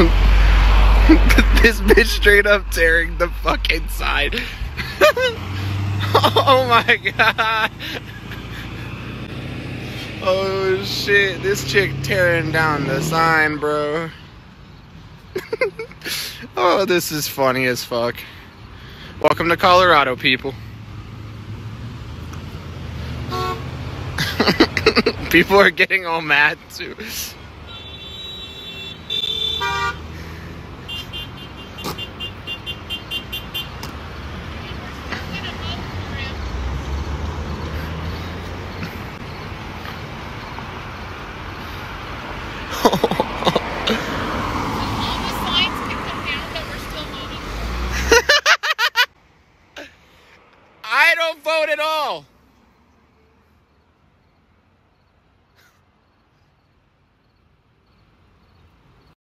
this bitch straight up tearing the fucking sign. oh my god. Oh shit, this chick tearing down the sign, bro. oh, this is funny as fuck. Welcome to Colorado, people. people are getting all mad too. I don't vote at all.